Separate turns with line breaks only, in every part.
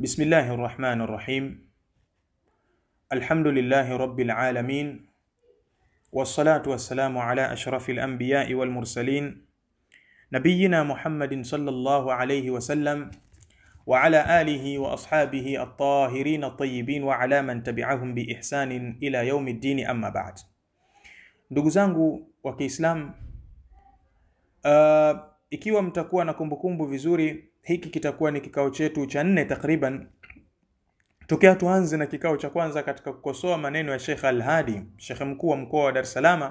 بسم الله الرحمن الرحيم الحمد لله رب العالمين والصلاة والسلام على أشرف الأنبياء والمرسلين نبينا محمد صلى الله عليه وسلم وعلى آله وأصحابه الطاهرين الطيبين وعلى من تبعهم بإحسان إلى يوم الدين أما بعد ndugu zangu wa Kiislamu uh, ikiwa mtakuwa na hiki kitakuwa ni kikao chetu cha nne takriban. Tokea tuanze na kikao cha kwanza katika kukosoa maneno ya Sheikh Al-Hadi Sheikh mkuu wa mkoa wa Dar es Salaam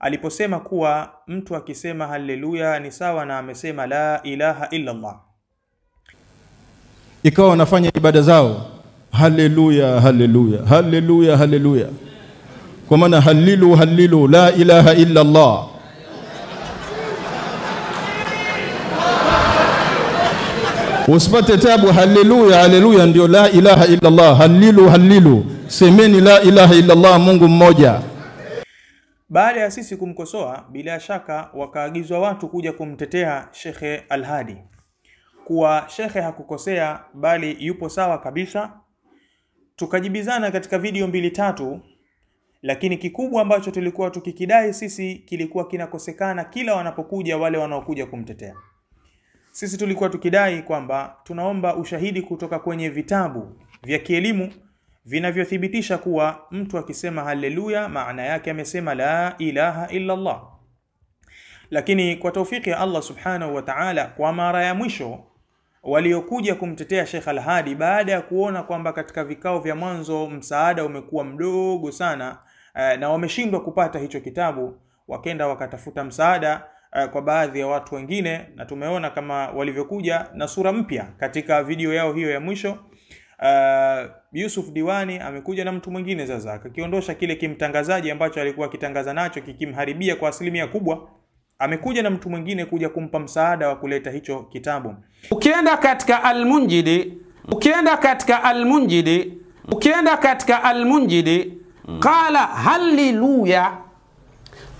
aliposema kuwa mtu akisema haleluya ni sawa na amesema la ilaha illa Allah
ikawa wanafanya ibada zao haleluya haleluya haleluya haleluya. Kwa maana halilu halilu la ilaha illa Allah usipate tabu haleluya haleluya ndio la ilaha illa Allah halilu halilu. Semeni la ilaha illa Allah Mungu mmoja.
Baada ya sisi kumkosoa bila shaka wakaagizwa watu kuja kumtetea Shekhe Al-Hadi. Kuwa shekhe hakukosea bali yupo sawa kabisa. Tukajibizana katika video mbili tatu lakini kikubwa ambacho tulikuwa tukikidai sisi kilikuwa kinakosekana kila wanapokuja wale wanaokuja kumtetea sisi tulikuwa tukidai kwamba tunaomba ushahidi kutoka kwenye vitabu vya kielimu vinavyothibitisha kuwa mtu akisema haleluya maana yake amesema la ilaha illa Allah lakini kwa taufiki ya Allah subhanahu wa ta'ala kwa mara ya mwisho waliokuja kumtetea Sheikh Al-Hadi baada ya kuona kwamba katika vikao vya mwanzo msaada umekuwa mdogo sana eh, na wameshindwa kupata hicho kitabu wakenda wakatafuta msaada eh, kwa baadhi ya watu wengine na tumeona kama walivyokuja na sura mpya katika video yao hiyo ya mwisho. Uh, Yusuf Diwani amekuja na mtu mwingine sasa akakiondosha kile kimtangazaji ambacho alikuwa akitangaza nacho kikimharibia kwa asilimia kubwa. Amekuja na mtu mwingine kuja kumpa msaada wa kuleta hicho kitabu.
Ukienda katika almunjidi ukienda katika almunjidi ukienda katika almunjidi qala haleluya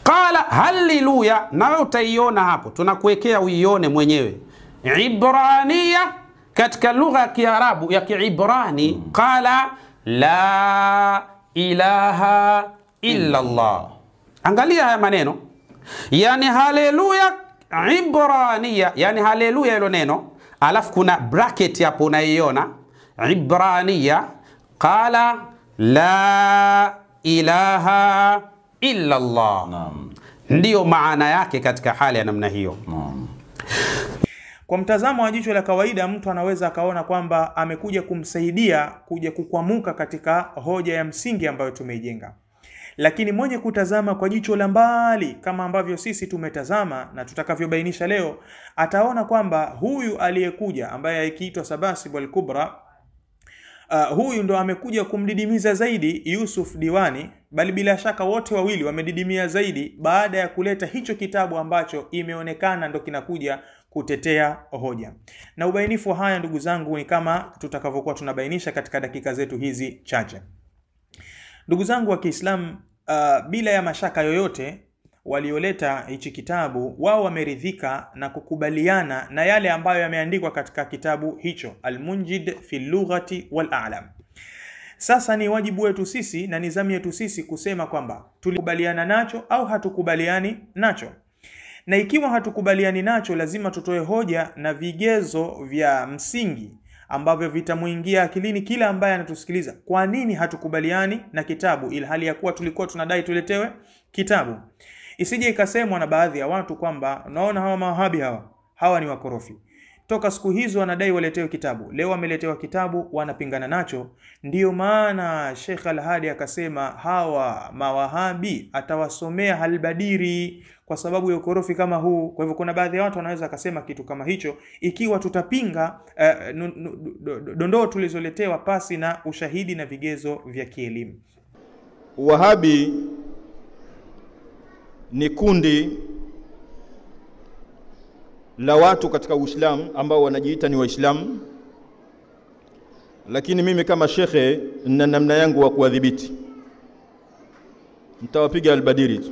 qala haleluya nawe utaiona hapo. Tunakuwekea uione mwenyewe. Ibrania katika lugha ya kiarabu ya kiibrani qala la ilaha illa allah angalia haya maneno. Yani haleluya ibrania yani haleluya ilo neno. Alafu kuna bracket hapo unaiona. Ibrania qala la ilaha illa allah
Naam.
ndiyo maana yake katika hali ya namna hiyo
Naam.
kwa mtazamo wa jicho la kawaida mtu anaweza akaona kwamba amekuja kumsaidia kuja kukwamuka katika hoja ya msingi ambayo tumeijenga lakini mwenye kutazama kwa jicho la mbali kama ambavyo sisi tumetazama na tutakavyobainisha leo ataona kwamba huyu aliyekuja ambaye akiitwa Sabasib al-Kubra uh, huyu ndo amekuja kumdidimiza zaidi Yusuf Diwani bali bila shaka wote wawili wamedidimia zaidi baada ya kuleta hicho kitabu ambacho imeonekana ndo kinakuja kutetea hoja. Na ubainifu haya ndugu zangu ni kama tutakavyokuwa tunabainisha katika dakika zetu hizi chache. Ndugu zangu wa Kiislamu uh, bila ya mashaka yoyote walioleta hichi kitabu wao wameridhika na kukubaliana na yale ambayo yameandikwa katika kitabu hicho Almunjid fi lughati wal a'lam. Sasa ni wajibu wetu sisi na nizamu yetu sisi kusema kwamba tulikubaliana nacho au hatukubaliani nacho. Na ikiwa hatukubaliani nacho, lazima tutoe hoja na vigezo vya msingi ambavyo vitamuingia akilini kila ambaye anatusikiliza. Kwa nini hatukubaliani na kitabu ili hali ya kuwa tulikuwa tunadai tuletewe kitabu? Isije ikasemwa na baadhi ya watu kwamba unaona hawa mawahabi hawa hawa ni wakorofi. Toka siku hizo wanadai waletewe kitabu, leo wameletewa kitabu, wanapingana nacho. Ndiyo maana Sheikh Al-Hadi akasema hawa mawahabi atawasomea Halbadiri kwa sababu ya ukorofi kama huu. Kwa hivyo kuna baadhi ya watu wanaweza akasema kitu kama hicho ikiwa tutapinga uh, dondoo tulizoletewa pasi na ushahidi na vigezo vya kielimu.
Wahabi ni kundi la watu katika Uislamu ambao wanajiita ni Waislamu, lakini mimi kama shekhe na namna yangu wa kuwadhibiti, mtawapiga albadiri tu.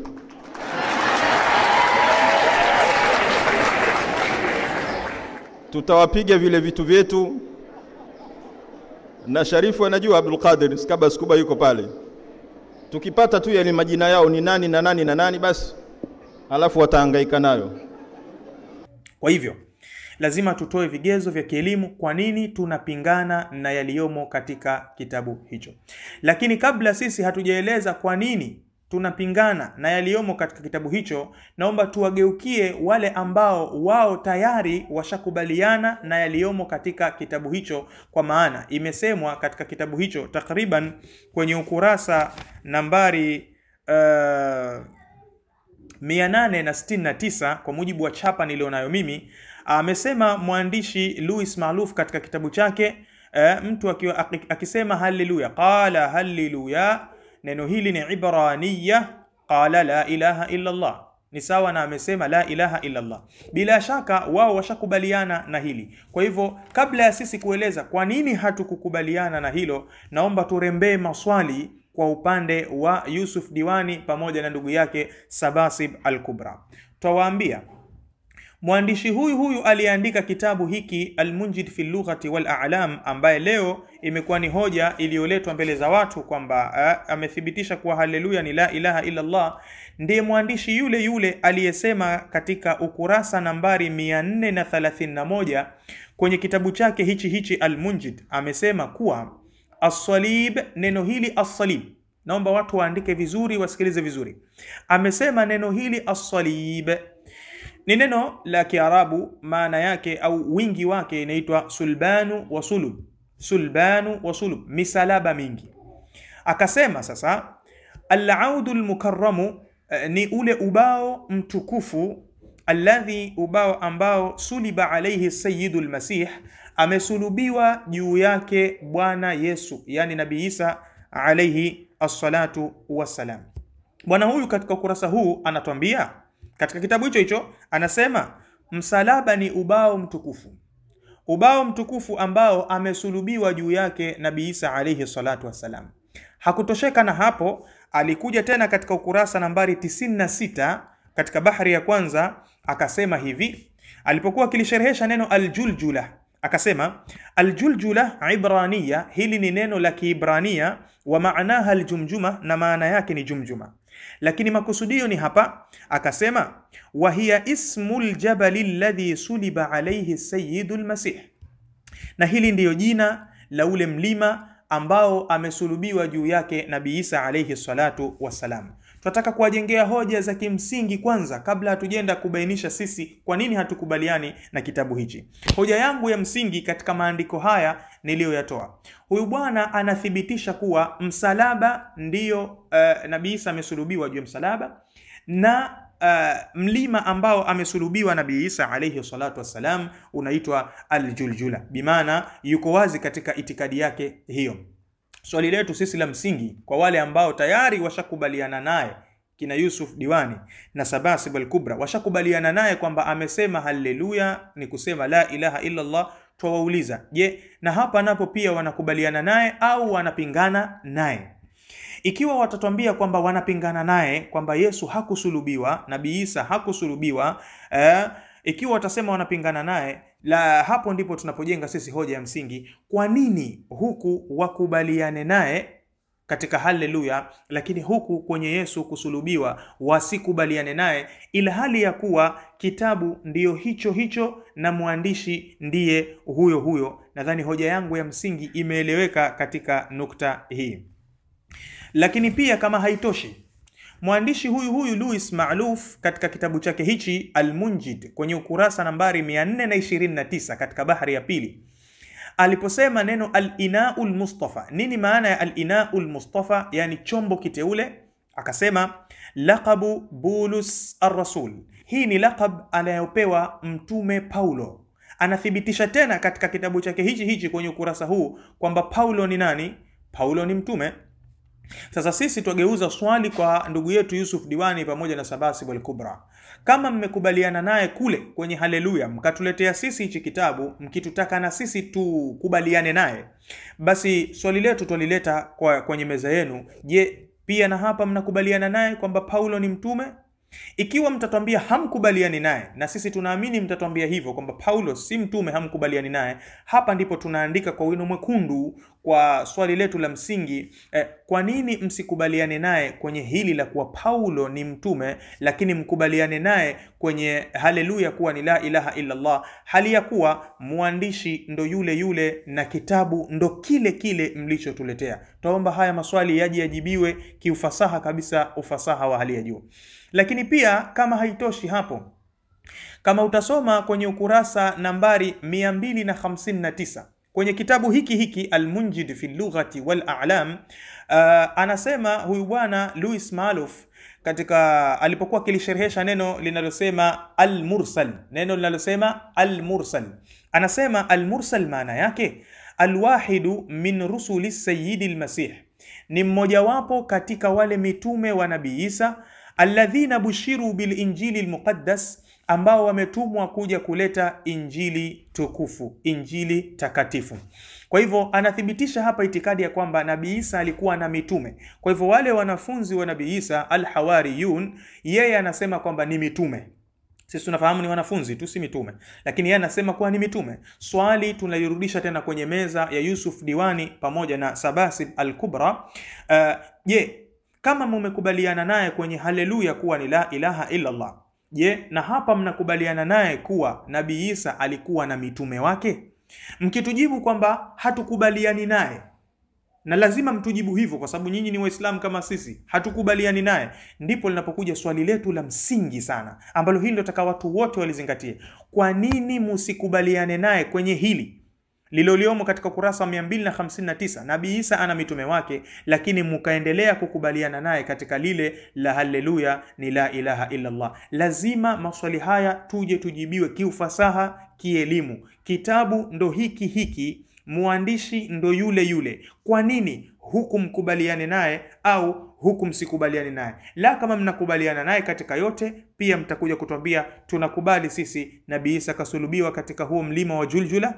Tutawapiga vile vitu vyetu na Sharifu anajua Abdul Qadir Skaba Skuba yuko pale. Tukipata tu yale majina yao ni nani na nani na nani, basi alafu wataangaika nayo.
Kwa hivyo lazima tutoe vigezo vya kielimu, kwa nini tunapingana na yaliyomo katika kitabu hicho. Lakini kabla sisi hatujaeleza kwa nini tunapingana na yaliyomo katika kitabu hicho, naomba tuwageukie wale ambao wao tayari washakubaliana na yaliyomo katika kitabu hicho, kwa maana imesemwa katika kitabu hicho takriban kwenye ukurasa nambari uh, 869 kwa mujibu wa chapa nilionayo mimi, amesema mwandishi Louis Maluf katika kitabu chake e, mtu akiwa akisema haleluya, qala haleluya, neno hili ni ibraniya, qala la ilaha illa Allah, ni sawa na amesema la ilaha illa Allah. Bila shaka wao washakubaliana na hili. Kwa hivyo kabla ya sisi kueleza kwa nini hatukukubaliana na hilo, naomba turembee maswali kwa upande wa Yusuf Diwani pamoja na ndugu yake Sabasib Al-Kubra. Twawaambia mwandishi huyu huyu aliyeandika kitabu hiki Almunjid fi lughati wal a'lam, ambaye leo imekuwa ni hoja iliyoletwa mbele za watu kwamba amethibitisha kuwa haleluya ni la ilaha illa Allah, ndiye mwandishi yule yule aliyesema katika ukurasa nambari 431 kwenye kitabu chake hichi hichi Almunjid, amesema kuwa As-salib, neno hili as-salib, naomba watu waandike vizuri, wasikilize vizuri. Amesema neno hili as-salib ni neno la Kiarabu, maana yake au wingi wake inaitwa sulbanu wa sulub, sulbanu wa sulub, misalaba mingi. Akasema sasa, alaudu lmukaramu al-mukarramu ni ule ubao mtukufu, alladhi, ubao ambao suliba alaihi sayidu lmasih, amesulubiwa juu yake Bwana Yesu, yani Nabii Isa alayhi assalatu wassalam. Bwana huyu katika ukurasa huu anatuambia katika kitabu hicho hicho, anasema msalaba ni ubao mtukufu, ubao mtukufu ambao amesulubiwa juu yake nabi Isa alaihi salatu wassalam. Hakutosheka na hapo, alikuja tena katika ukurasa nambari 96 katika bahari ya kwanza, akasema hivi alipokuwa akilisherehesha neno aljuljula akasema aljuljula ibraniya, hili ni neno la Kiibrania, wa maanaha aljumjuma, na maana yake ni jumjuma, lakini makusudio ni hapa. Akasema wahiya ismu ljabali alladhi suliba alayhi sayyidu lmasih, na hili ndiyo jina la ule mlima ambao amesulubiwa juu yake Nabii Isa alayhi salatu wassalam. Tunataka kuwajengea hoja za kimsingi kwanza, kabla hatujaenda kubainisha sisi kwa nini hatukubaliani na kitabu hichi. Hoja yangu ya msingi katika maandiko haya niliyoyatoa, huyu bwana anathibitisha kuwa msalaba ndiyo, uh, Nabii Isa amesulubiwa juu ya msalaba na uh, mlima ambao amesulubiwa Nabii Isa alayhi salatu wassalam unaitwa Aljuljula, bimaana yuko wazi katika itikadi yake hiyo. Swali letu sisi la msingi kwa wale ambao tayari washakubaliana naye kina Yusuf Diwani na Sabasib al-Kubra washakubaliana naye kwamba amesema haleluya ni kusema la ilaha illa Allah, twawauliza je, na hapa napo pia wanakubaliana naye au wanapingana naye? Ikiwa watatwambia kwamba wanapingana naye kwamba Yesu hakusulubiwa, Nabii Isa hakusulubiwa, eh, ikiwa watasema wanapingana naye la hapo ndipo tunapojenga sisi hoja ya msingi. Kwa nini huku wakubaliane naye katika haleluya, lakini huku kwenye Yesu kusulubiwa wasikubaliane naye, ila hali ya kuwa kitabu ndiyo hicho hicho na mwandishi ndiye huyo huyo? Nadhani hoja yangu ya msingi imeeleweka katika nukta hii. Lakini pia kama haitoshi mwandishi huyu huyu Louis Maluf katika kitabu chake hichi Almunjid kwenye ukurasa nambari 429 katika bahari ya pili aliposema neno al-inau al-mustafa. Nini maana ya al-inau al-mustafa? Yani chombo kiteule. Akasema laqabu Bulus ar-rasul, hii ni laqab anayopewa mtume Paulo. Anathibitisha tena katika kitabu chake hichi hichi kwenye ukurasa huu kwamba Paulo ni nani? Paulo ni mtume. Sasa sisi twageuza swali kwa ndugu yetu Yusuf Diwani pamoja na Sabasi al-Kubra. Kama mmekubaliana naye kule kwenye haleluya, mkatuletea sisi hichi kitabu, mkitutaka na sisi tukubaliane naye, basi swali letu twalileta kwa kwenye meza yenu. Je, pia na hapa mnakubaliana naye kwamba Paulo ni mtume? ikiwa mtatwambia hamkubaliani naye na sisi tunaamini mtatwambia hivyo kwamba paulo si mtume hamkubaliani naye hapa ndipo tunaandika kwa wino mwekundu kwa swali letu la msingi eh, kwa nini msikubaliane naye kwenye hili la kuwa paulo ni mtume lakini mkubaliane naye kwenye haleluya kuwa ni la ilaha illallah hali ya kuwa mwandishi ndo yule yule na kitabu ndo kile kile mlichotuletea. Twaomba haya maswali yaji yajibiwe kiufasaha kabisa ufasaha wa hali ya juu. Lakini pia kama haitoshi hapo kama utasoma kwenye ukurasa nambari 259 kwenye kitabu hiki hiki almunjid fi lughati wal a'lam uh, anasema huyu bwana louis maluf katika alipokuwa akilisherehesha neno linalosema almursal neno linalosema almursal. Anasema almursal maana yake? Alwahidu min rusuli sayidi lmasih ni mmojawapo katika wale mitume wa nabii isa alladhina bushiru bilinjili lmuqaddas ambao wametumwa kuja kuleta injili tukufu injili takatifu. Kwa hivyo anathibitisha hapa itikadi ya kwamba nabii isa alikuwa na mitume. Kwa hivyo wale wanafunzi wa nabii isa alhawariyun yeye anasema kwamba ni mitume. Sisi tunafahamu ni wanafunzi tu si mitume. Lakini yeye anasema kuwa ni mitume. Swali tunalirudisha tena kwenye meza ya yusuf diwani pamoja na sabasib al kubra je uh, kama mumekubaliana naye kwenye haleluya kuwa ni la ilaha illa allah je na hapa mnakubaliana naye kuwa nabii isa alikuwa na mitume wake? Mkitujibu kwamba hatukubaliani naye. Na lazima mtujibu hivyo kwa sababu nyinyi ni waislamu kama sisi. Hatukubaliani naye. Ndipo linapokuja swali letu la msingi sana ambalo hili ndotaka watu wote walizingatie. Kwa nini musikubaliane naye kwenye hili liloliomo katika ukurasa wa 259 nabii isa ana mitume wake lakini mukaendelea kukubaliana naye katika lile la haleluya ni la ilaha illallah. Lazima maswali haya tuje tujibiwe kiufasaha kielimu. Kitabu ndo hiki hiki mwandishi ndo yule yule. Kwa nini huku mkubaliane naye au huku msikubaliane naye? La kama mnakubaliana naye katika yote pia mtakuja kutwambia tunakubali sisi. Nabii isa kasulubiwa katika huo mlima wa juljula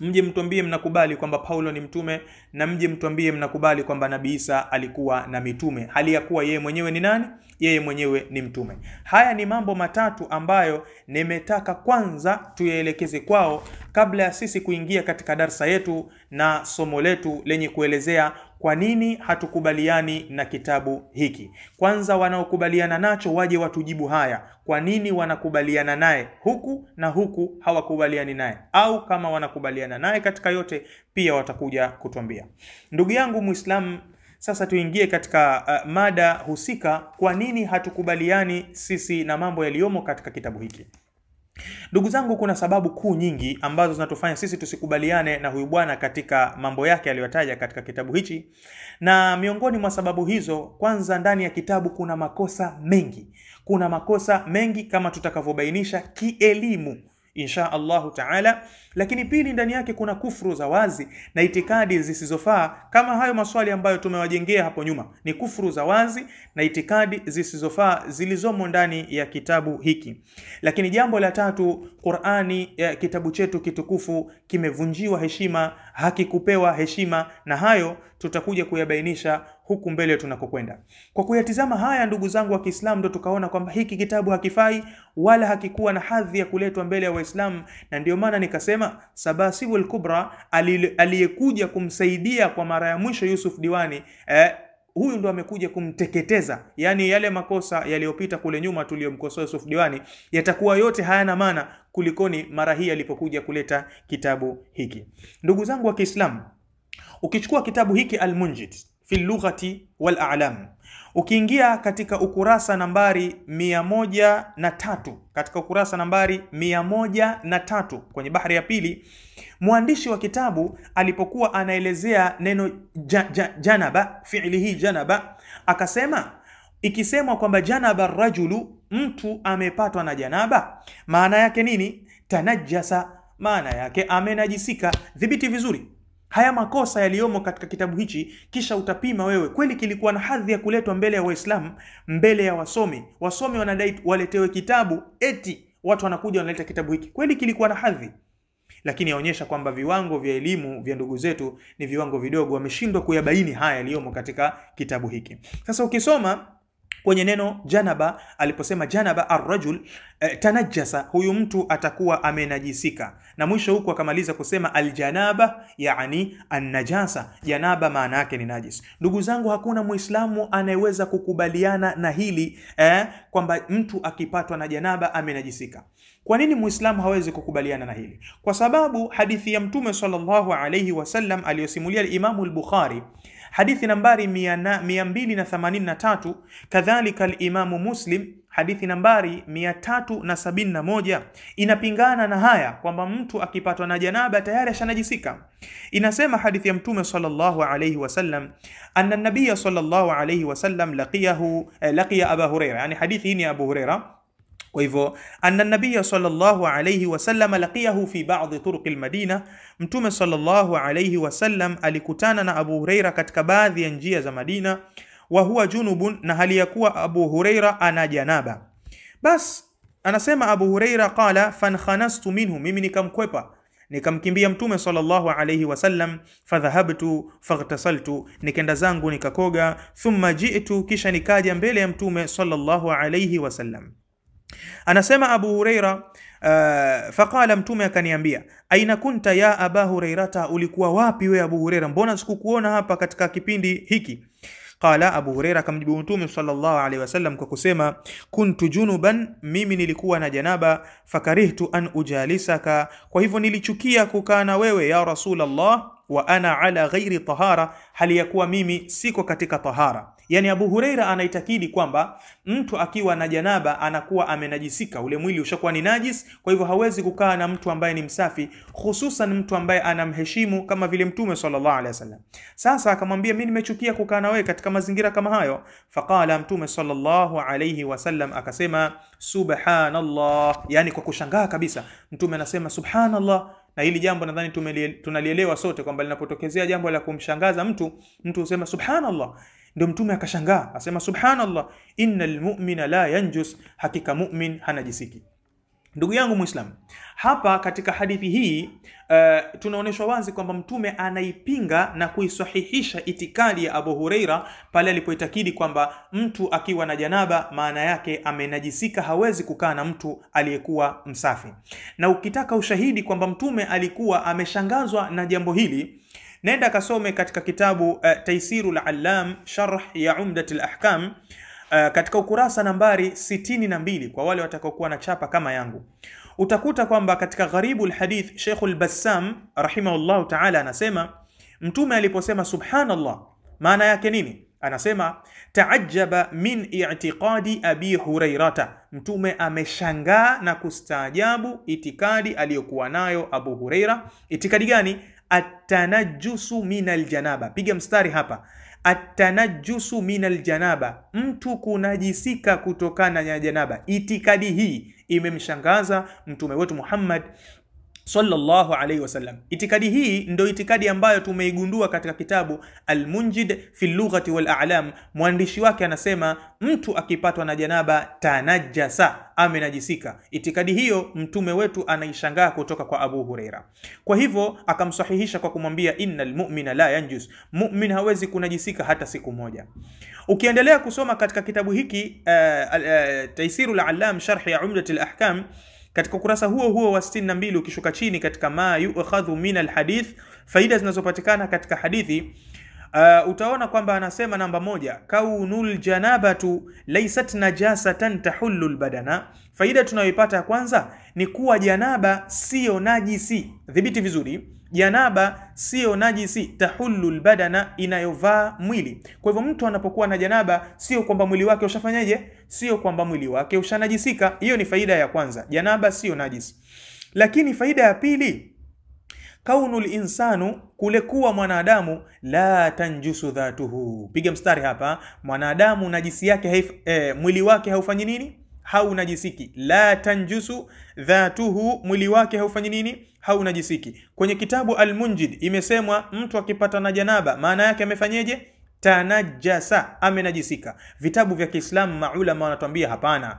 mje mtwambie mnakubali kwamba paulo ni mtume na mje mtwambie mnakubali kwamba nabii isa alikuwa na mitume. Hali ya kuwa yeye mwenyewe ni nani? Yeye mwenyewe ni mtume. Haya ni mambo matatu ambayo nimetaka kwanza tuyaelekeze kwao kabla ya sisi kuingia katika darsa yetu na somo letu lenye kuelezea kwa nini hatukubaliani na kitabu hiki? Kwanza wanaokubaliana nacho waje watujibu haya. Kwa nini wanakubaliana naye? Huku na huku hawakubaliani naye. Au kama wanakubaliana naye katika yote pia watakuja kutwambia. Ndugu yangu mwislamu sasa tuingie katika uh, mada husika. Kwa nini hatukubaliani sisi na mambo yaliyomo katika kitabu hiki ndugu zangu kuna sababu kuu nyingi ambazo zinatufanya sisi tusikubaliane na huyu bwana katika mambo yake aliyotaja katika kitabu hichi. Na miongoni mwa sababu hizo kwanza ndani ya kitabu kuna makosa mengi. Kuna makosa mengi kama tutakavyobainisha kielimu insha allahu taala. Lakini pili ndani yake kuna kufru za wazi na itikadi zisizofaa kama hayo maswali ambayo tumewajengea hapo nyuma. Ni kufru za wazi na itikadi zisizofaa zilizomo ndani ya kitabu hiki. Lakini jambo la tatu qurani ya kitabu chetu kitukufu kimevunjiwa heshima hakikupewa heshima. Na hayo tutakuja kuyabainisha huku mbele tunakokwenda. Kwa kuyatizama haya ndugu zangu wa kiislamu ndo tukaona kwamba hiki kitabu hakifai wala hakikuwa na hadhi ya kuletwa mbele ya waislamu. Na ndio maana nikasema sabasibu Kubra aliyekuja kumsaidia kwa mara ya mwisho yusuf diwani eh, huyu ndo amekuja kumteketeza. Yaani yale makosa yaliyopita kule nyuma tuliyomkosoa yusuf diwani yatakuwa yote hayana maana kulikoni mara hii alipokuja kuleta kitabu hiki. Ndugu zangu wa kiislamu ukichukua kitabu hiki almunjid fi lughati wal a'lam. Ukiingia katika ukurasa nambari mia moja na tatu katika ukurasa nambari mia moja na tatu kwenye bahari ya pili mwandishi wa kitabu alipokuwa anaelezea neno ja, ja, janaba fiili hii janaba akasema ikisemwa kwamba janaba rajulu mtu amepatwa na janaba maana yake nini? Tanajasa maana yake amenajisika. Dhibiti vizuri haya makosa yaliyomo katika kitabu hichi kisha utapima wewe. Kweli kilikuwa na hadhi ya kuletwa mbele ya waislamu mbele ya wasomi. Wasomi wanadai waletewe kitabu eti watu wanakuja wanaleta kitabu hiki. Kweli kilikuwa na hadhi? Lakini yaonyesha kwamba viwango vya elimu vya ndugu zetu ni viwango vidogo. Wameshindwa kuyabaini haya yaliyomo katika kitabu hiki. Sasa ukisoma kwenye neno janaba aliposema janaba arrajul eh, tanajasa huyu mtu atakuwa amenajisika. Na mwisho huku akamaliza kusema aljanaba yani annajasa. Janaba maana yake ni najis. Ndugu zangu hakuna muislamu anayeweza kukubaliana na hili eh, kwamba mtu akipatwa na janaba amenajisika. Kwa nini muislamu hawezi kukubaliana na hili? Kwa sababu hadithi ya mtume sallallahu alaihi wasallam aliyosimulia limamu lbukhari hadithi nambari 283 kadhalika limamu muslim hadithi nambari 371 inapingana na haya kwamba mtu akipatwa na janaba tayari ashanajisika inasema hadithi ya mtume sallallahu alayhi wasallam anna nabiya sallallahu alayhi wasallam laqiyahu eh, laqiya aba huraira yani hadithi ni abu huraira kwa hivyo anna nabiya sallallahu alayhi wasallam laqiyahu fi ba'dhi turuqi lmadina, mtume sallallahu alayhi wasallam alikutana na abu huraira katika baadhi ya njia za madina wa huwa junubun na hali ya kuwa abu huraira ana janaba. Bas anasema abu huraira qala fankhanastu minhu mimi nikamkwepa. Nikamkimbia mtume sallallahu alayhi wasallam fadhahabtu faghtasaltu nikenda zangu nikakoga thumma ji'tu kisha nikaja mbele ya mtume sallallahu alayhi wasallam anasema abu Huraira uh, faqala mtume akaniambia aina kunta ya aba hurairata, ulikuwa wapi we abu Huraira, mbona sikukuona hapa katika kipindi hiki? Qala abu hureira akamjibu mtume sallallahu alaihi wasallam kwa kusema kuntu junuban mimi nilikuwa na janaba fakarihtu an ujalisaka kwa hivyo nilichukia kukaa na wewe ya rasulallah wa ana ala ghairi tahara hali ya kuwa mimi siko katika tahara. Yani abu hureira anaitakidi kwamba mtu akiwa na janaba anakuwa amenajisika ule mwili ushakuwa ni najis kwa hivyo hawezi kukaa na mtu ambaye ni msafi hususan mtu ambaye anamheshimu kama vile mtume sallallahu alaihi wasallam. Sasa akamwambia mimi nimechukia kukaa na wewe katika mazingira kama hayo. Faqala mtume sallallahu alaihi wasallam akasema subhanallah. Yani kwa kushangaa kabisa mtume anasema subhanallah na hili jambo nadhani tunalielewa sote kwamba linapotokezea jambo la kumshangaza mtu mtu husema subhanallah. Ndio mtume akashangaa asema subhanallah innal mu'mina la yanjus hakika mu'min hanajisiki ndugu yangu muislam hapa katika hadithi hii uh, tunaonyeshwa wazi kwamba mtume anaipinga na kuisahihisha itikadi ya abu hureira pale alipoitakidi kwamba mtu akiwa na janaba maana yake amenajisika hawezi kukaa na mtu aliyekuwa msafi. Na ukitaka ushahidi kwamba mtume alikuwa ameshangazwa na jambo hili nenda kasome katika kitabu uh, taisiru lallam sharh ya umdat lahkam uh, katika ukurasa nambari 62 kwa wale watakaokuwa na chapa kama yangu utakuta kwamba katika gharibu lhadith shekhu lbassam rahimahullahu taala anasema mtume aliposema subhanallah maana yake nini? Anasema taajaba min i'tiqadi abi hurairata. Mtume ameshangaa na kustaajabu itikadi aliyokuwa nayo abu Huraira. itikadi gani? Atanajusu min aljanaba piga mstari hapa. Atanajusu min aljanaba mtu kunajisika kutokana na janaba. Itikadi hii imemshangaza mtume wetu muhammad sallallahu alaihi wasallam. Itikadi hii ndio itikadi ambayo tumeigundua katika kitabu almunjid fi lughati wal a'lam mwandishi wake anasema mtu akipatwa na janaba tanajasa amenajisika. Itikadi hiyo mtume wetu anaishangaa kutoka kwa abu hureira kwa hivyo akamsahihisha kwa kumwambia innal mu'mina la yanjus. Mu'min hawezi kunajisika hata siku moja. Ukiendelea kusoma katika kitabu hiki uh, uh, taisiru al-allam sharh ya umdat al-ahkam katika ukurasa huo huo wa 62 ukishuka chini katika ma yu'khadhu min alhadith faida zinazopatikana katika hadithi uh, utaona kwamba anasema namba moja kaunul janabatu laysat najasatan tahullu lbadana. faida tunayoipata ya kwanza ni kuwa janaba siyo najisi dhibiti vizuri janaba siyo najisi tahullu lbadana inayovaa mwili. Kwa hivyo mtu anapokuwa na janaba sio kwamba mwili wake ushafanyaje? Sio kwamba mwili wake ushanajisika. Hiyo ni faida ya kwanza. Janaba sio najisi. Lakini faida ya pili kaunu linsanu kule kuwa mwanadamu la tanjusu dhatuhu. Piga mstari hapa. Mwanadamu najisi yake haif, eh, mwili wake haufanyi nini? Haunajisiki. La tanjusu dhatuhu mwili wake haufanyi nini haunajisiki. Kwenye kitabu almunjid imesemwa mtu akipata na janaba maana yake amefanyeje? Tanajasa amenajisika. Vitabu vya kiislamu maulama wanatuambia hapana.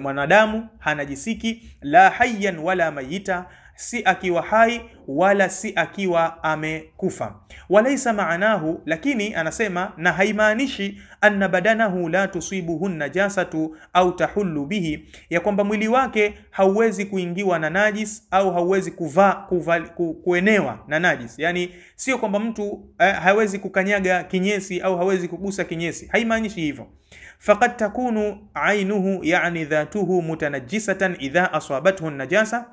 Mwanadamu hanajisiki la hayan wala mayita si akiwa hai wala si akiwa amekufa. Walaisa maanahu lakini anasema na haimaanishi anna badanahu la tusibuhu najasatu au tahullu bihi ya kwamba mwili wake hauwezi kuingiwa na najis au hauwezi kuvaa kuva, ku, kuenewa na najis. Yani sio kwamba mtu eh, hawezi kukanyaga kinyesi au hawezi kugusa kinyesi. Haimaanishi hivyo. Faqad takunu ainuhu yani dhatuhu mutanajisatan idha asabathu najasa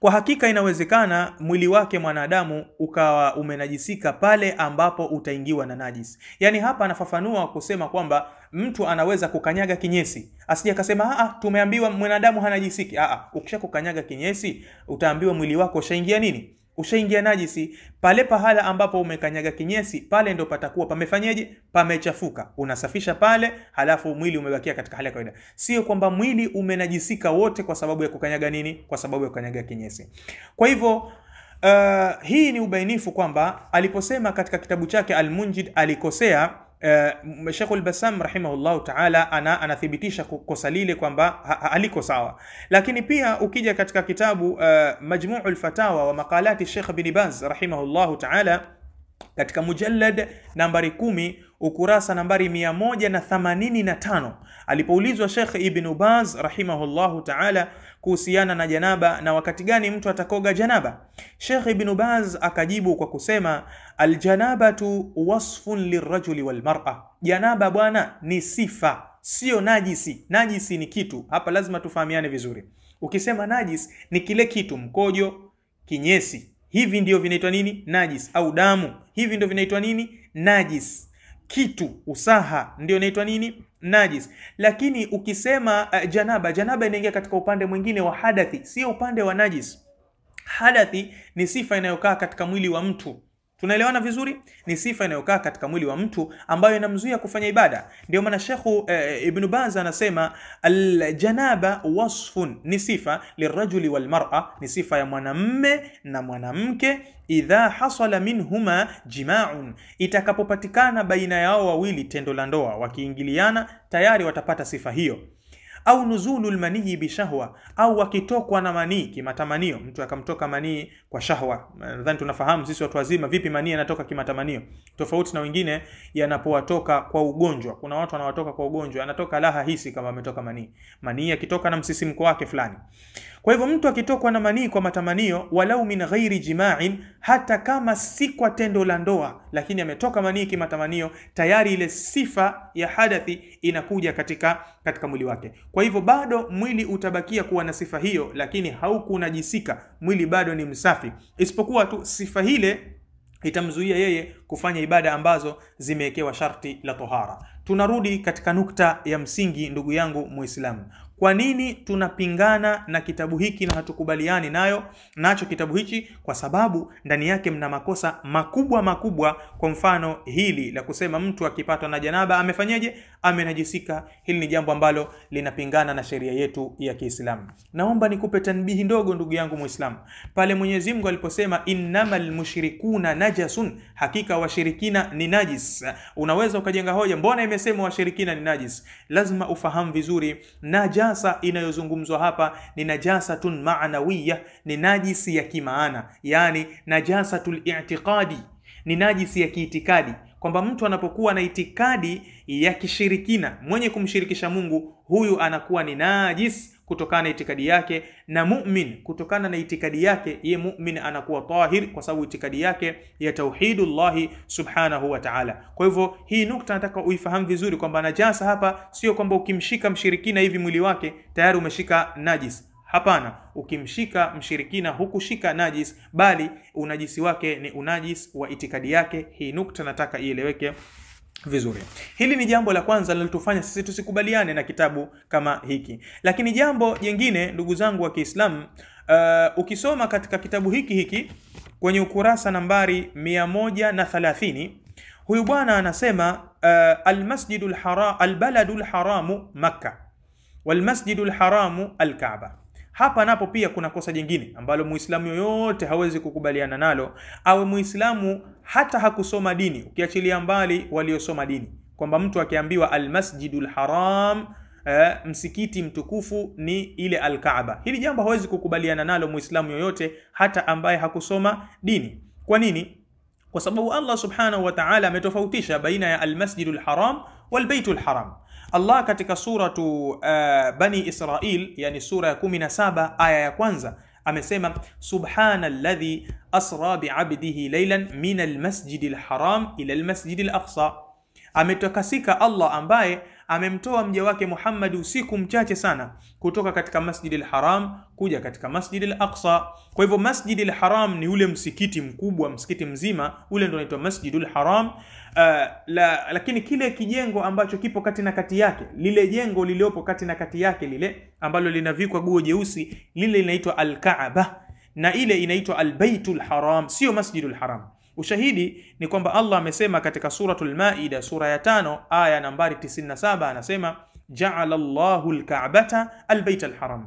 kwa hakika inawezekana mwili wake mwanadamu ukawa umenajisika pale ambapo utaingiwa na najis yaani hapa anafafanua kusema kwamba mtu anaweza kukanyaga kinyesi. Asije akasema a, tumeambiwa mwanadamu hanajisiki. Ukisha kukanyaga kinyesi utaambiwa mwili wako ushaingia nini ushaingia najisi pale pahala ambapo umekanyaga kinyesi pale ndo patakuwa. Pamefanyeje? Pamechafuka. Unasafisha pale halafu mwili umebakia katika hali ya kawaida. Sio kwamba mwili umenajisika wote kwa sababu ya kukanyaga nini? Kwa sababu ya kukanyaga kinyesi. Kwa hivyo uh, hii ni ubainifu kwamba aliposema katika kitabu chake almunjid alikosea Uh, Sheikh al-Bassam rahimahullahu ta'ala ana, anathibitisha kosa lile kwamba ha, ha, haliko sawa, lakini pia ukija katika kitabu uh, Majmu'ul Fatawa wa maqalati Sheikh bin Baz rahimahullahu ta'ala katika mujallad nambari kumi ukurasa nambari 185 alipoulizwa Sheikh Ibn Baz rahimahullahu ta'ala kuhusiana na janaba na wakati gani mtu atakoga janaba, shekh Ibn Baz akajibu kwa kusema aljanabatu wasfun lirajuli walmar'a, janaba bwana ni sifa, sio najisi. Najisi ni kitu, hapa lazima tufahamiane vizuri. Ukisema najis ni kile kitu, mkojo, kinyesi, hivi ndio vinaitwa nini? Najis au damu, hivi ndio vinaitwa nini? Najis. Kitu usaha ndio inaitwa nini? Najis. Lakini ukisema uh, janaba, janaba inaingia katika upande mwingine wa hadathi, sio upande wa najis. Hadathi ni sifa inayokaa katika mwili wa mtu tunaelewana vizuri? Ni sifa inayokaa katika mwili wa mtu ambayo inamzuia kufanya ibada. Ndio maana shekhu eh, ibnu baz anasema aljanaba wasfun ni sifa. Lirajuli walmara ni sifa ya mwanamme na mwanamke. Idha hasala minhuma jimaun itakapopatikana baina yao wawili tendo la ndoa wakiingiliana tayari watapata sifa hiyo au nuzulu lmanii bishahwa au wakitokwa na manii kimatamanio. Mtu akamtoka manii kwa shahwa. Nadhani tunafahamu sisi watu wazima vipi manii yanatoka kimatamanio. Tofauti na wengine yanapowatoka kwa ugonjwa. Kuna watu wanawatoka kwa ugonjwa anatoka laha hisi kama ametoka manii. Manii akitoka na msisimko wake fulani kwa hivyo mtu akitokwa na manii kwa matamanio walau min ghairi jimain hata kama si kwa tendo la ndoa lakini ametoka manii kimatamanio tayari ile sifa ya hadathi inakuja katika katika mwili wake. Kwa hivyo bado mwili utabakia kuwa na sifa hiyo lakini haukunajisika mwili bado ni msafi. Isipokuwa tu sifa ile itamzuia yeye kufanya ibada ambazo zimewekewa sharti la tohara. Tunarudi katika nukta ya msingi ndugu yangu muislamu kwa nini tunapingana na kitabu hiki na hatukubaliani nayo nacho kitabu hichi? Kwa sababu ndani yake mna makosa makubwa makubwa. Kwa mfano hili la kusema mtu akipatwa na janaba amefanyaje? Amenajisika. Hili ni jambo ambalo linapingana na sheria yetu ya kiislamu. Naomba nikupe tanbihi ndogo ndugu yangu muislamu. Pale mwenyezi mungu aliposema innamal mushrikuna najasun hakika washirikina ni najis. Unaweza ukajenga hoja mbona imesema washirikina ni najis? Lazima ufahamu vizuri najasa inayozungumzwa hapa ni najasatun manawiya ni najisi ya kimaana. Yani najasatul i'tiqadi ni najisi ya kiitikadi. Kwamba mtu anapokuwa na itikadi ya kishirikina mwenye kumshirikisha mungu huyu anakuwa ni najis kutokana na itikadi yake na mumin kutokana na itikadi yake ye mumin anakuwa tahir kwa sababu itikadi yake ya tauhidullahi subhanahu wa ta'ala. Kwa hivyo hii nukta nataka uifahamu vizuri kwamba najasa hapa sio kwamba ukimshika mshirikina hivi mwili wake tayari umeshika najis. Hapana ukimshika mshirikina hukushika najis bali unajisi wake ni unajis wa itikadi yake. Hii nukta nataka ieleweke vizuri. Hili ni jambo la kwanza linalotufanya sisi tusikubaliane na kitabu kama hiki. Lakini jambo jingine ndugu zangu wa kiislamu uh, ukisoma katika kitabu hiki hiki kwenye ukurasa nambari 130 huyu bwana anasema uh, almasjidu lhara, albaladu lharamu makka. Walmasjidu lharamu alkaaba hapa napo pia kuna kosa jingine ambalo muislamu yoyote hawezi kukubaliana nalo awe muislamu hata hakusoma dini ukiachilia mbali waliosoma dini kwamba mtu akiambiwa almasjidul haram eh, msikiti mtukufu ni ile Alkaaba. Hili jambo hawezi kukubaliana nalo Muislamu yoyote hata ambaye hakusoma dini. Kwa nini? Kwa sababu Allah subhanahu wa ta'ala ametofautisha baina ya almasjidul haram wal baitul haram. Allah katika suratu uh, Bani Israil, yani sura ya 17 aya ya kwanza amesema subhana alladhi asra biabdihi laylan min almasjidi lharam ila almasjidi laqsa, ametakasika Allah ambaye amemtoa mja wake Muhammad usiku mchache sana kutoka katika masjidi lharam kuja katika masjidi laqsa. Kwa hivyo masjidi lharam ni ule msikiti mkubwa, msikiti mzima ule ndio unaitwa masjidul haram. Uh, la, lakini kile kijengo ambacho kipo kati na kati yake, lile jengo liliopo kati na kati yake, lile ambalo linavikwa guo jeusi, lile linaitwa Alkaaba na ile inaitwa Albaitul Haram, sio Masjidul Haram. Ushahidi ni kwamba Allah amesema katika suratul Maida sura ya tano aya nambari 97, anasema jaala llahu lkabata albaita alharam,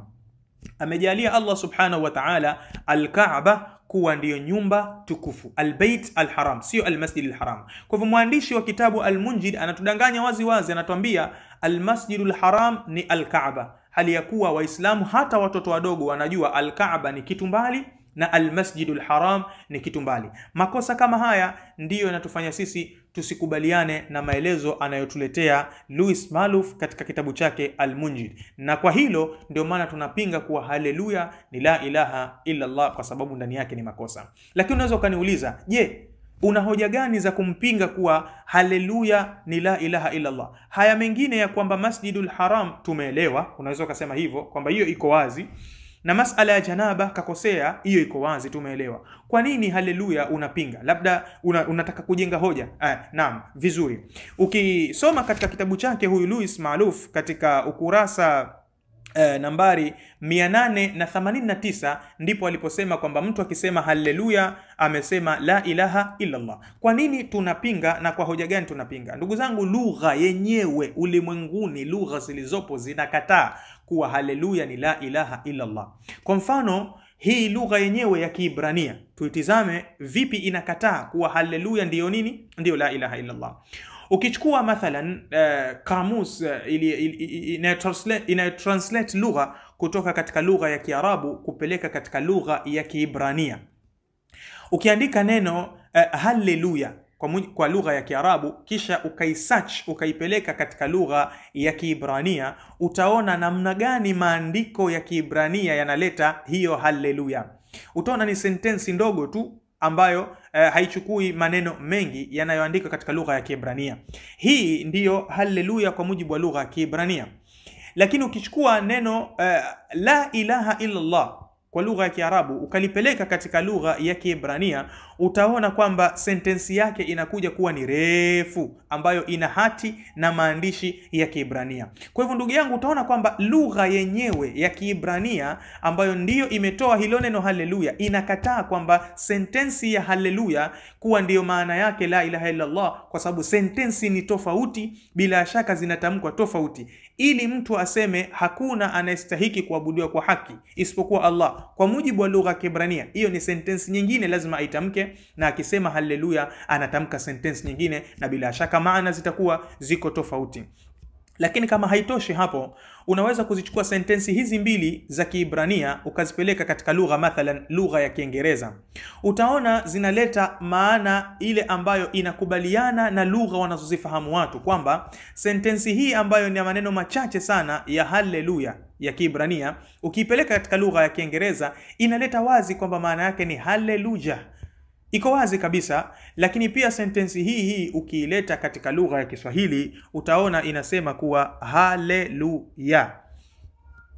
amejalia Allah subhanahu wa ta'ala alkaaba kuwa ndiyo nyumba tukufu albeit alharam, sio almasjid alharam. Kwa hivyo mwandishi wa kitabu Almunjid anatudanganya wazi wazi, anatuambia almasjidu lharam ni alkaaba, hali ya kuwa Waislamu hata watoto wadogo wanajua alkaaba ni kitu mbali na almasjidu lharam ni kitu mbali. Makosa kama haya ndiyo yanatufanya sisi tusikubaliane na maelezo anayotuletea Louis Maluf katika kitabu chake Al-Munjid, na kwa hilo ndio maana tunapinga kuwa haleluya ni la ilaha illa Allah, kwa sababu ndani yake ni makosa. Lakini unaweza ukaniuliza, je, una hoja gani za kumpinga kuwa haleluya ni la ilaha illa Allah? Haya mengine ya kwamba masjidul haram tumeelewa, unaweza ukasema hivyo kwamba hiyo iko wazi na masala ya janaba kakosea, hiyo iko wazi, tumeelewa. Kwa nini haleluya unapinga? Labda una, unataka kujenga hoja eh? Naam, vizuri. Ukisoma katika kitabu chake huyu Louis Maluf katika ukurasa eh, nambari 889 ndipo aliposema kwamba mtu akisema haleluya amesema la ilaha illa Allah. Kwa nini tunapinga na kwa hoja gani tunapinga? Ndugu zangu, lugha yenyewe ulimwenguni, lugha zilizopo zinakataa kuwa haleluya ni la ilaha illallah. Kwa mfano hii lugha yenyewe ya Kiibrania tuitizame vipi inakataa kuwa haleluya ndiyo nini, ndiyo la ilaha illa Allah. Ukichukua mathalan uh, kamus uh, inayotranslate lugha kutoka katika lugha ya Kiarabu kupeleka katika lugha ya Kiibrania, ukiandika neno uh, haleluya kwa, kwa lugha ya Kiarabu kisha ukaisearch ukaipeleka katika lugha ya Kiibrania, utaona namna gani maandiko ya Kiibrania yanaleta hiyo haleluya. Utaona ni sentensi ndogo tu ambayo eh, haichukui maneno mengi yanayoandika katika lugha ya Kiebrania. Hii ndiyo haleluya kwa mujibu wa lugha ya Kiebrania. Lakini ukichukua neno uh, la ilaha illa Allah kwa lugha ya Kiarabu ukalipeleka katika lugha ya Kiebrania, utaona kwamba sentensi yake inakuja kuwa ni refu, ambayo ina hati na maandishi ya Kiibrania. Kwa hivyo, ndugu yangu, utaona kwamba lugha yenyewe ya Kiibrania ambayo ndiyo imetoa hilo neno haleluya, inakataa kwamba sentensi ya haleluya kuwa ndiyo maana yake la ilaha illa Allah, kwa sababu sentensi ni tofauti, bila shaka zinatamkwa tofauti, ili mtu aseme hakuna anayestahiki kuabudiwa kwa haki isipokuwa Allah. Kwa mujibu wa lugha ya hiyo ni sentensi nyingine lazima aitamke, na akisema haleluya anatamka sentensi nyingine, na bila shaka maana zitakuwa ziko tofauti. Lakini kama haitoshi hapo, unaweza kuzichukua sentensi hizi mbili za Kiibrania ukazipeleka katika lugha mathalan lugha ya Kiingereza, utaona zinaleta maana ile ambayo inakubaliana na lugha wanazozifahamu watu, kwamba sentensi hii ambayo ni maneno machache sana ya haleluya ya Kiibrania ukiipeleka katika lugha ya Kiingereza inaleta wazi kwamba maana yake ni haleluya, iko wazi kabisa. Lakini pia sentensi hii hii ukiileta katika lugha ya Kiswahili utaona inasema kuwa haleluya.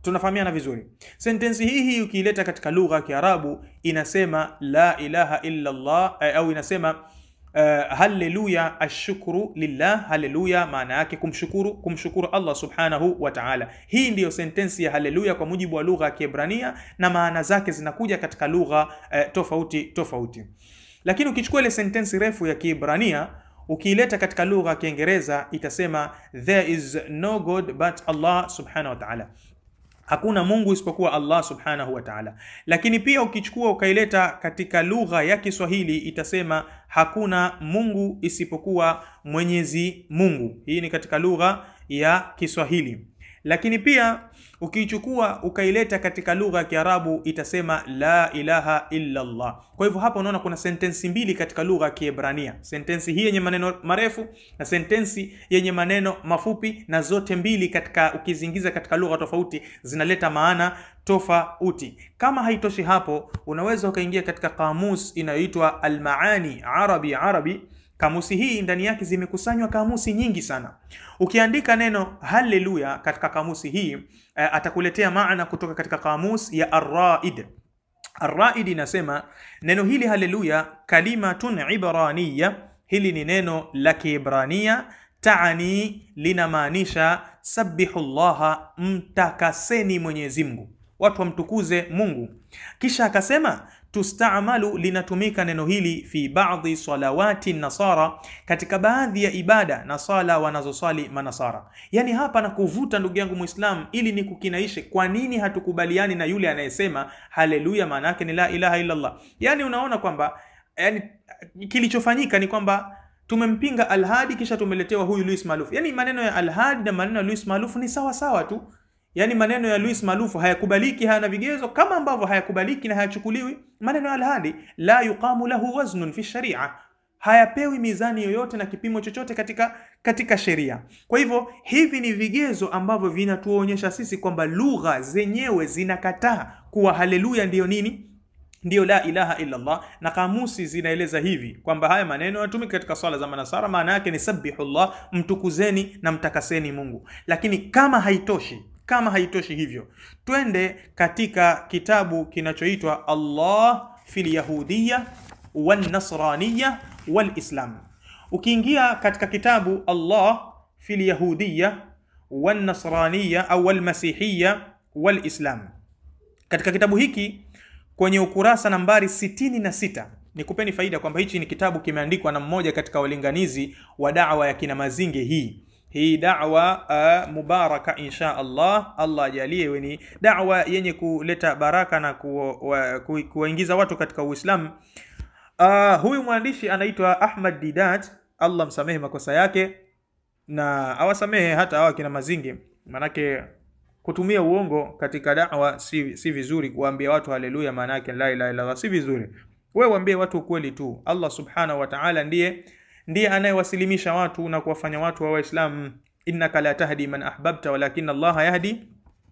Tunafahamiana vizuri. Sentensi hii hii ukiileta katika lugha ya Kiarabu inasema la ilaha illa Allah, au inasema Uh, haleluya ashukuru lillah. Haleluya maana yake kumshukuru, kumshukuru Allah subhanahu wa ta'ala. Hii ndiyo sentensi ya haleluya kwa mujibu wa lugha ya Kiebrania, na maana zake zinakuja katika lugha uh, tofauti tofauti. Lakini ukichukua ile sentensi refu ya Kiibrania ukiileta katika lugha ya Kiingereza itasema there is no god but Allah subhanahu wa ta'ala Hakuna Mungu isipokuwa Allah subhanahu wa ta'ala. Lakini pia ukichukua ukaileta katika lugha ya Kiswahili itasema hakuna Mungu isipokuwa Mwenyezi Mungu. Hii ni katika lugha ya Kiswahili. Lakini pia ukiichukua ukaileta katika lugha ya Kiarabu itasema la ilaha illa Allah. Kwa hivyo hapa unaona kuna sentensi mbili katika lugha ya Kiebrania, sentensi hii yenye maneno marefu na sentensi yenye maneno mafupi, na zote mbili katika ukiziingiza katika lugha tofauti zinaleta maana tofauti. Kama haitoshi hapo, unaweza ukaingia katika kamus inayoitwa Almaani Arabi Arabi Kamusi hii ndani yake zimekusanywa kamusi nyingi sana. Ukiandika neno haleluya katika kamusi hii uh, atakuletea maana kutoka katika kamusi ya Arraid. Arraid inasema neno hili haleluya kalimatun ibraniya, hili ni neno la kiibrania taani linamaanisha sabihu llaha, mtakaseni Mwenyezi Mungu, watu wamtukuze Mungu. Kisha akasema tustamalu linatumika neno hili fi baadhi salawati nasara, katika baadhi ya ibada na sala wanazoswali manasara. Yani hapa na kuvuta ndugu yangu Muislam, ili ni kukinaishe kwa nini hatukubaliani na yule anayesema haleluya, maana yake ni la ilaha illa Allah. Yani unaona kwamba yani, kilichofanyika ni kwamba tumempinga Alhadi kisha tumeletewa huyu Luis Maluf. Yani maneno ya Alhadi na maneno ya Luis Maluf ni sawa sawa tu. Yaani maneno ya Luis Malufu hayakubaliki, hayana vigezo, kama ambavyo hayakubaliki na hayachukuliwi maneno ya Alhadi. La yuqamu lahu waznun fi sharia, hayapewi mizani yoyote na kipimo chochote katika katika sheria. Kwa hivyo hivi ni vigezo ambavyo vinatuonyesha sisi kwamba lugha zenyewe zinakataa kuwa haleluya ndiyo nini ndiyo la ilaha illa Allah, na kamusi zinaeleza hivi kwamba haya maneno yanatumika katika swala za Manasara, maana yake ni sabihullah, mtukuzeni na mtakaseni Mungu. Lakini kama haitoshi kama haitoshi hivyo, twende katika kitabu kinachoitwa Allah fil yahudiya wan nasraniya wal islam. Ukiingia katika kitabu Allah fil yahudiya wan au wal masihiya wal islam, katika kitabu hiki kwenye ukurasa nambari sitini na sita nikupeni faida kwamba hichi ni kitabu kimeandikwa na mmoja katika walinganizi wa dawa ya kina Mazinge hii hii da'wa uh, mubaraka insha Allah. Allah ajalie iwe ni da'wa yenye kuleta baraka na kuwaingiza ku, watu katika Uislamu. Uh, huyu mwandishi anaitwa Ahmad Didat, Allah msamehe makosa yake na awasamehe hata hawa kina Mazingi, manake kutumia uongo katika da'wa si, si vizuri. Kuwaambia watu haleluya maana la ilaha illa Allah si vizuri. Wewe waambie watu ukweli tu. Allah subhanahu wa ta'ala ndiye ndiye anayewasilimisha watu na kuwafanya watu wa Waislamu. innaka la tahdi man ahbabta walakin Allah yahdi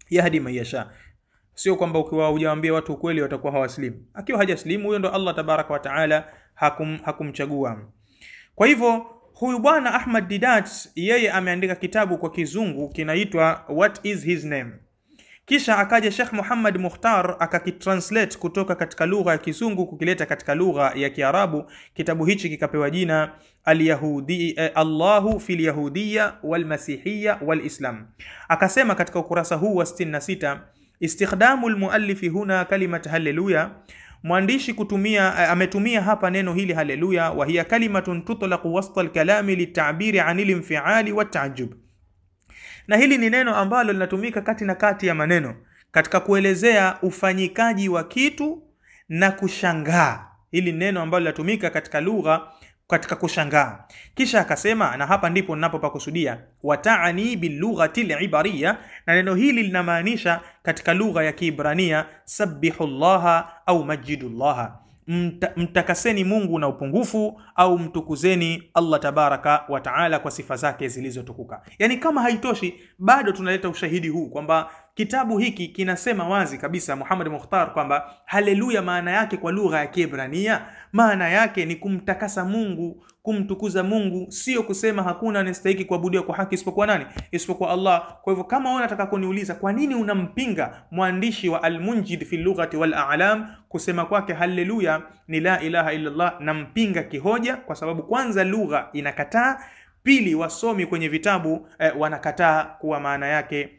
yahdi man yasha. Sio kwamba ukiwa hujawaambia watu ukweli watakuwa hawaslimu. Akiwa hajaslimu huyo ndo Allah tabaraka wa taala hakum hakumchagua. Kwa hivyo huyu bwana Ahmad Didat yeye ameandika kitabu kwa kizungu kinaitwa What is his name kisha akaja Sheikh Muhammad Mukhtar akakitranslate kutoka katika lugha ya Kizungu kukileta katika lugha ya Kiarabu. Kitabu hichi kikapewa jina Al-Yahudi eh, Allahu fil Yahudiyya wal Masihiyya wal Islam. Akasema katika ukurasa huu wa 66 istikhdamu almuallifi huna kalimat haleluya mwandishi kutumia ametumia hapa neno hili haleluya, wa hiya kalimatun tutlaqu wasta alkalami litabiri anil infiali wa na hili ni neno ambalo linatumika kati na kati ya maneno katika kuelezea ufanyikaji wa kitu na kushangaa. Hili neno ambalo linatumika katika lugha katika kushangaa. Kisha akasema, na hapa ndipo ninapopakusudia, wataani bilughati libariya, na neno hili linamaanisha katika lugha ya Kiibrania sabbihullaha au majidullaha Mta, mtakaseni Mungu na upungufu au mtukuzeni Allah tabaraka wa taala kwa sifa zake zilizotukuka. Yaani, kama haitoshi, bado tunaleta ushahidi huu kwamba kitabu hiki kinasema wazi kabisa, Muhammad Mukhtar, kwamba haleluya maana yake kwa lugha ya Kiebrania, maana yake ni kumtakasa Mungu, kumtukuza Mungu, sio kusema hakuna anastahili kuabudiwa kwa haki isipokuwa nani? Isipokuwa Allah. Kwa hivyo kama wewe unataka kuniuliza kwa nini unampinga mwandishi wa Al-Munjid fi lughati wal a'lam kusema kwake haleluya ni la ilaha illa Allah, nampinga kihoja, kwa sababu kwanza lugha inakataa, pili wasomi kwenye vitabu eh, wanakataa kuwa maana yake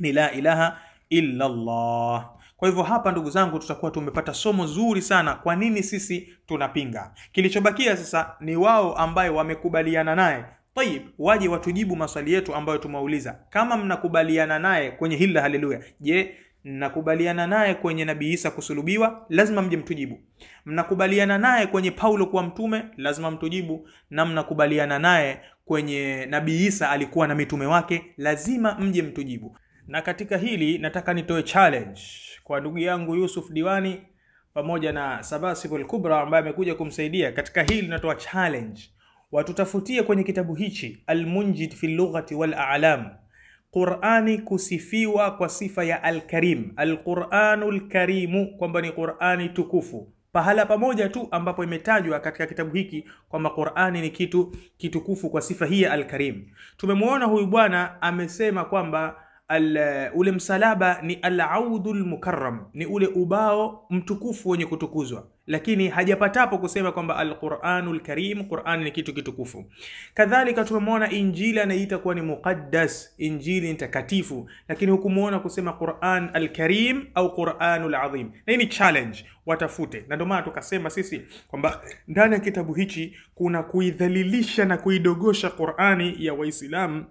ni la ilaha illa Allah. Kwa hivyo hapa, ndugu zangu, tutakuwa tumepata somo zuri sana, kwa nini sisi tunapinga. Kilichobakia sasa ni wao ambaye wamekubaliana naye Tayib, waje watujibu maswali yetu ambayo tumeuliza. Kama mnakubaliana naye kwenye hili la haleluya, je, mnakubaliana naye kwenye Nabii Isa kusulubiwa? Lazima mje mtujibu. Mnakubaliana naye kwenye Paulo kuwa mtume? Lazima mtujibu. Na mnakubaliana naye kwenye Nabii Isa alikuwa na mitume wake? Lazima mje mtujibu. Na katika hili nataka nitoe challenge kwa ndugu yangu Yusuf Diwani pamoja na Sabasibul Kubra ambaye amekuja kumsaidia katika hili. Natoa challenge watutafutie kwenye kitabu hichi Almunjid fi lughati wal a'lam, Qur'ani kusifiwa kwa sifa ya Alkarim, Alquranul Karimu, kwamba ni Qur'ani tukufu pahala pamoja tu ambapo imetajwa katika kitabu hiki kwamba Qur'ani ni kitu kitukufu kwa sifa hii ya Al-Karim. Tumemwona huyu bwana amesema kwamba al, ule msalaba ni alaudu lmukarram, ni ule ubao mtukufu wenye kutukuzwa, lakini hajapatapo kusema kwamba alquranu lkarim, quran ni kitu kitukufu. Kadhalika tumemwona Injili anaita kuwa ni muqaddas, Injili ni takatifu, lakini hukumwona kusema Qur'an al-Karim au Quranu ladhim. Na hii ni challenge, watafute. Na ndio maana tukasema sisi kwamba ndani ya kitabu hichi kuna kuidhalilisha na kuidogosha Qur'ani ya Waislamu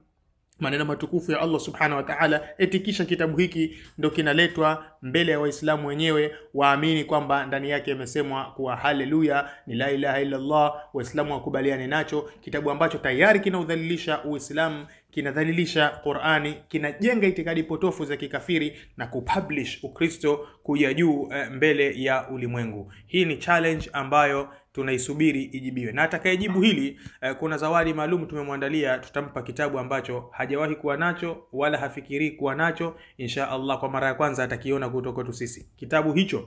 maneno matukufu ya Allah subhanahu wa ta'ala, eti kisha kitabu hiki ndo kinaletwa mbele ya Waislamu wenyewe waamini kwamba ndani yake imesemwa kuwa haleluya ni la ilaha illallah, Waislamu wakubaliane nacho, kitabu ambacho tayari kinaudhalilisha Uislamu, kinadhalilisha Qur'ani, kinajenga itikadi potofu za kikafiri na kupublish Ukristo kuja juu eh, mbele ya ulimwengu. Hii ni challenge ambayo tunaisubiri ijibiwe, na atakayejibu hili eh, kuna zawadi maalum tumemwandalia. Tutampa kitabu ambacho hajawahi kuwa nacho wala hafikirii kuwa nacho. Insha Allah, kwa mara ya kwanza atakiona kutoka kwetu sisi. Kitabu hicho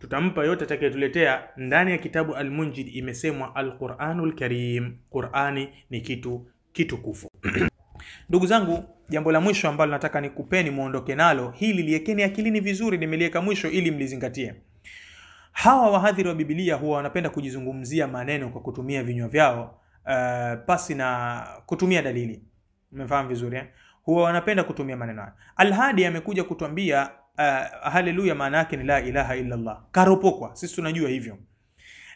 tutampa yote atakayetuletea. Ndani ya kitabu Almunjid imesemwa Alquranul Karim, Qurani ni kitu kitukufu. Ndugu zangu, jambo la mwisho ambalo nataka nikupeni muondoke nalo, hili liekeni akilini vizuri, nimeliweka mwisho ili mlizingatie. Hawa wahadhiri wa bibilia huwa wanapenda kujizungumzia maneno kwa kutumia vinywa vyao uh, pasi na kutumia dalili. Umefahamu vizuri eh? Huwa wanapenda kutumia maneno hayo. Alhadi amekuja kutuambia uh, haleluya maana yake ni la ilaha illa Allah. Karopokwa, sisi tunajua hivyo,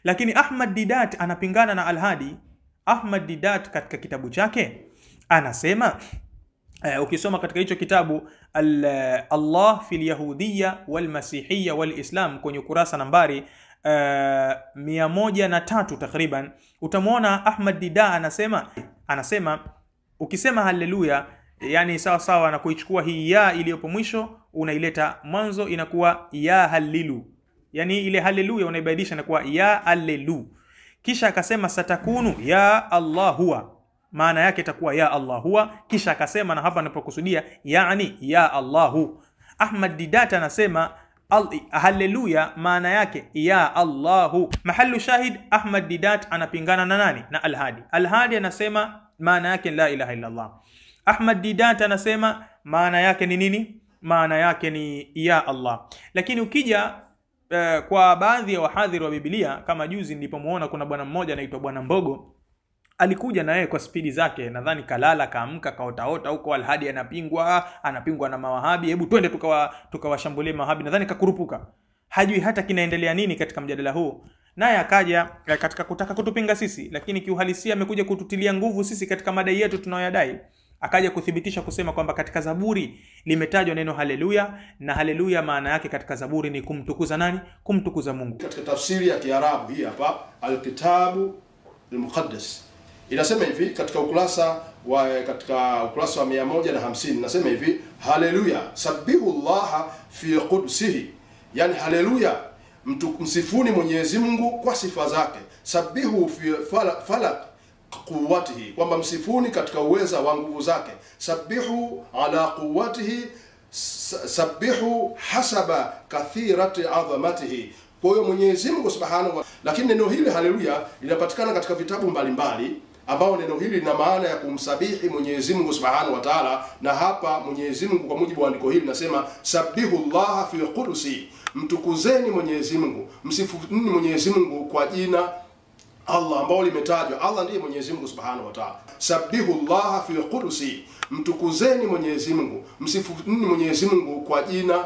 lakini Ahmad Didat anapingana na Alhadi. Ahmad Didat katika kitabu chake anasema Uh, ukisoma katika hicho kitabu al, Allah fi lyahudiya walmasihiya walislam kwenye ukurasa nambari uh, na tatu takriban utamwona Ahmad Dida anasema anasema ukisema haleluya, yani sawa sawa na kuichukua hii ya iliyopo mwisho unaileta mwanzo, inakuwa ya halilu, yani ile haleluya unaibadilisha inakuwa ya alelu, kisha akasema satakunu ya Allah huwa maana yake itakuwa ya Allah huwa, kisha akasema, na hapa anapokusudia yani ya Allahu. Ahmad Didat anasema haleluya maana yake ya Allahu. Mahalu shahid, Ahmad Didat anapingana na nani? Na Alhadi. Alhadi anasema maana yake la ilaha illa Allah. Ahmad Didat anasema maana yake ni nini? Maana yake ni ya Allah. Lakini ukija eh, kwa baadhi ya wahadhiri wa Biblia kama juzi nilipomuona kuna bwana mmoja anaitwa Bwana Mbogo alikuja na yeye kwa spidi zake, nadhani kalala kaamka kaotaota huko. Alhadi anapingwa anapingwa na mawahabi, hebu twende tukawa tukawashambulie mawahabi, nadhani kakurupuka, hajui hata kinaendelea nini katika mjadala huu. Naye akaja katika kutaka kutupinga sisi, lakini kiuhalisia amekuja kututilia nguvu sisi katika madai yetu tunayoyadai. Akaja kuthibitisha kusema kwamba katika Zaburi limetajwa neno haleluya, na haleluya maana yake katika Zaburi ni kumtukuza nani? Kumtukuza Mungu.
Katika tafsiri ya Kiarabu hii hapa Alkitabu Almuqaddas inasema hivi katika ukurasa wa katika ukurasa wa 150 nasema hivi haleluya sabihu llaha fi qudsihi, yani haleluya mtu msifuni Mwenyezi Mungu kwa sifa zake. Sabihu fi falak fala quwwatihi, kwamba msifuni katika uweza wa nguvu zake. Sabihu ala quwwatihi, sabihu hasaba kathirati adhamatihi kwa hiyo Mwenyezi Mungu Subhanahu wa lakini neno hili haleluya linapatikana katika vitabu mbalimbali ambao neno hili lina maana ya kumsabihi Mwenyezi Mungu Subhanahu wa Ta'ala, na hapa Mwenyezi Mungu kwa mujibu wa andiko hili nasema sabihu llaha fi qudusi, mtukuzeni Mwenyezi Mungu, msifuni Mwenyezi Mungu kwa jina Allah ambao limetajwa. Allah ndiye Mwenyezi Mungu Subhanahu wa Ta'ala. Sabihu llaha fi qudusi, mtukuzeni Mwenyezi Mungu, msifuni Mwenyezi Mungu kwa jina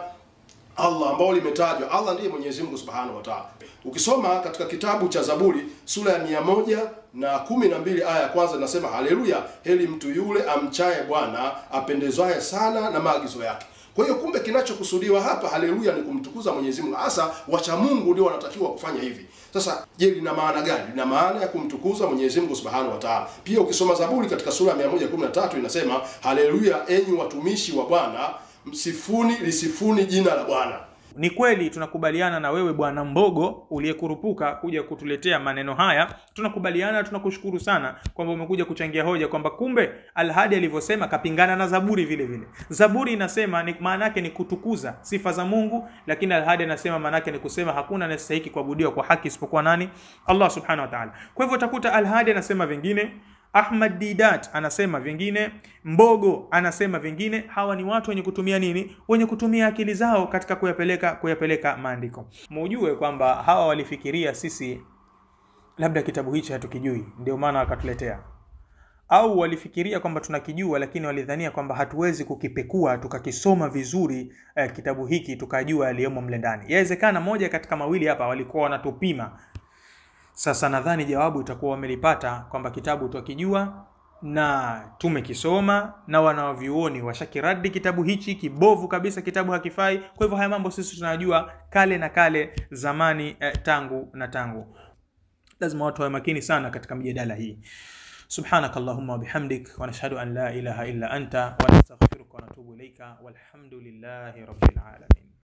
Allah ambao limetajwa. Allah ndiye Mwenyezi Mungu Subhanahu wa Ta'ala. Ukisoma katika kitabu cha Zaburi sura ya mia moja na kumi na mbili aya ya kwanza inasema haleluya, heli mtu yule amchaye Bwana apendezwaye sana na maagizo yake. Kwa hiyo kumbe, kinachokusudiwa hapa haleluya ni kumtukuza Mwenyezi Mungu, hasa wacha Mungu ndio wanatakiwa kufanya hivi. Sasa je, lina maana gani? Lina maana ya kumtukuza Mwenyezi Mungu Subhanahu wa Ta'ala. Pia ukisoma Zaburi katika sura ya 113 inasema haleluya, enyi watumishi wa Bwana msifuni lisifuni jina la Bwana.
Ni kweli tunakubaliana na wewe bwana Mbogo uliyekurupuka kuja kutuletea maneno haya. Tunakubaliana, tunakushukuru sana kwamba umekuja kuchangia hoja kwamba kumbe Alhadi alivyosema kapingana na Zaburi vile vile. Zaburi inasema ni maana ni kutukuza sifa za Mungu, lakini Alhadi anasema maana ni kusema hakuna anayestahili kuabudiwa kwa haki isipokuwa nani? Allah subhanahu wa ta'ala. Kwa hivyo utakuta Alhadi anasema vingine Ahmad Didat anasema vingine, Mbogo anasema vingine. Hawa ni watu wenye kutumia nini? Wenye kutumia akili zao katika kuyapeleka kuyapeleka maandiko. Mujue kwamba hawa walifikiria sisi labda kitabu hichi hatukijui, ndio maana wakatuletea, au walifikiria kwamba tunakijua, lakini walidhania kwamba hatuwezi kukipekua tukakisoma vizuri eh, kitabu hiki tukajua yaliyomo mle ndani. Yawezekana moja katika mawili hapa walikuwa wanatupima sasa nadhani jawabu itakuwa wamelipata kwamba kitabu twakijua na tumekisoma na wanavyuoni washakiradi kitabu hichi kibovu kabisa, kitabu hakifai. Kwa hivyo haya mambo sisi tunajua kale na kale, zamani eh, tangu na tangu. Lazima watu wawe makini sana katika mjadala hii. Subhanak Allahumma wa bihamdik wa nashhadu an la ilaha illa anta wa nastaghfiruka wa natubu ilaika walhamdulillahi rabbil alamin.